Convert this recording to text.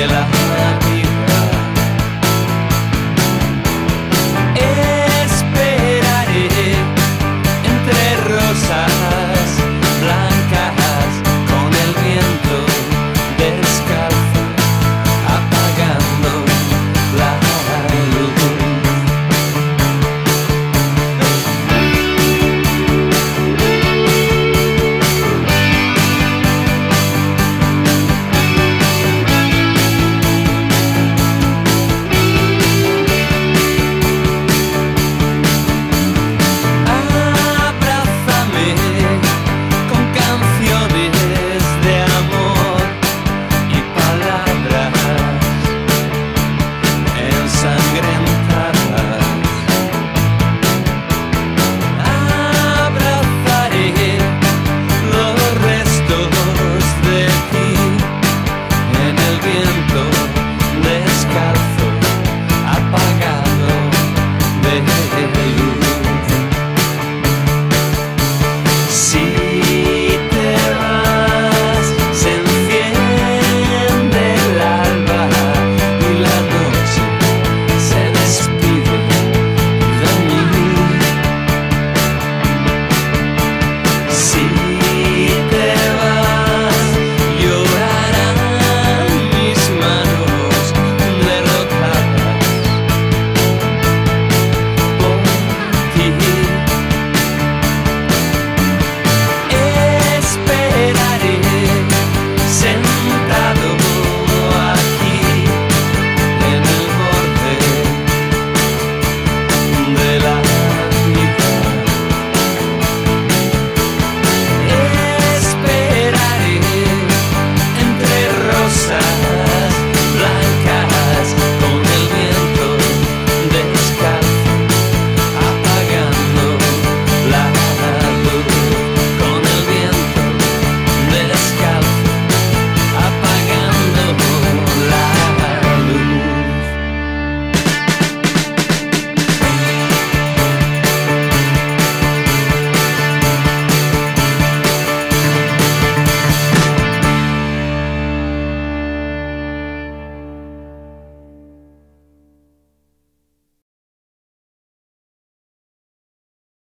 escuela. say you